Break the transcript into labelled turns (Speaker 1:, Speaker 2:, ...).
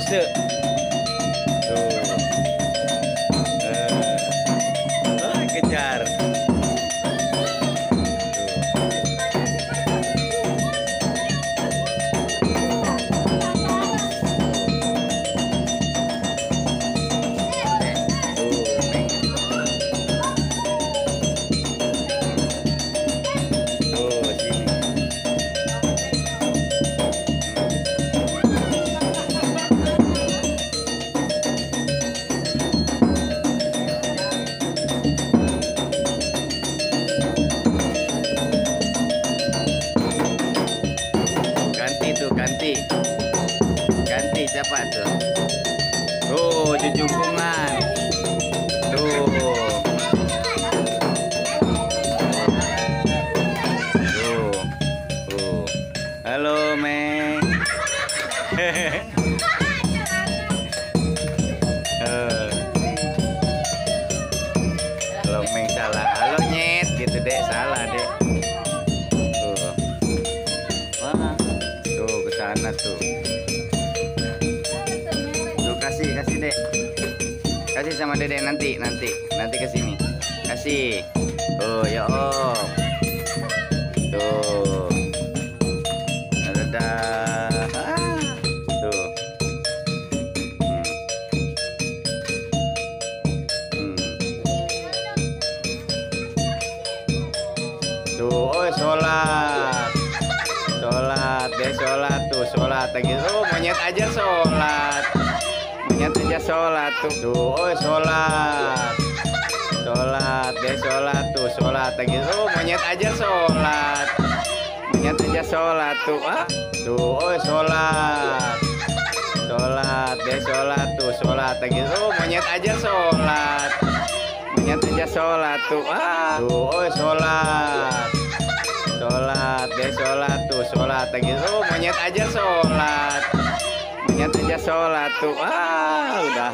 Speaker 1: して siapa tuh? Tuh, jujungkungan. Tuh. Tuh. Tuh. Halo, Meng. Eh. Kalau Meng salah, Kasih sama dedek nanti, nanti, nanti ke sini. Kasih. Tuh, ya om. Tuh. Dadah. Ah. Hmm. Hmm. Tuh, oh sholat. Sholat, deh sholat tuh, sholat lagi. Oh, monyet aja sholat. Monyet aja sholat tuh. Tuh, oh sholat. Sholat, deh sholat tuh, sholat lagi. Oh, monyet aja sholat. Monyet aja sholat tuh. Ah, tuh, oh sholat. Sholat, deh sholat tuh, sholat lagi. Oh, monyet aja sholat. Monyet aja sholat tuh. Ah, tuh, oh sholat. Sholat, deh sholat tuh, sholat lagi. Oh, monyet aja sholat. Aja sholat tuh. Ah, udah.